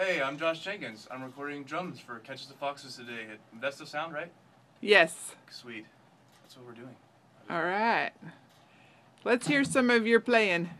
Hey, I'm Josh Jenkins. I'm recording drums for Catch the Foxes today. That's the sound, right? Yes. Sweet. That's what we're doing. All right. Let's hear some of your playing.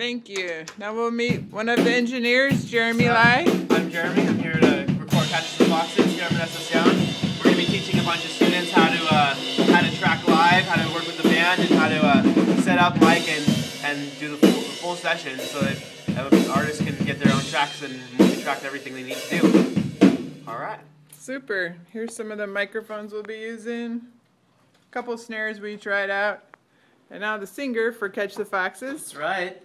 Thank you. Now we'll meet one of the engineers, Jeremy Lai. I'm Jeremy. I'm here to record Catch the Foxes here at Vanessa Sound. We're going to be teaching a bunch of students how to uh, how to track live, how to work with the band, and how to uh, set up mic and, and do the full, the full session so that uh, artists can get their own tracks and multi-track everything they need to do. All right. Super. Here's some of the microphones we'll be using. A couple snares we tried out. And now the singer for Catch the Foxes. That's right.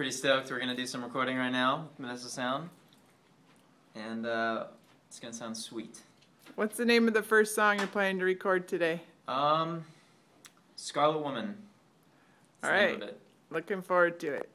Pretty stoked. We're gonna do some recording right now, Vanessa Sound, and uh, it's gonna sound sweet. What's the name of the first song you're planning to record today? Um, Scarlet Woman. All That's name right. Looking forward to it.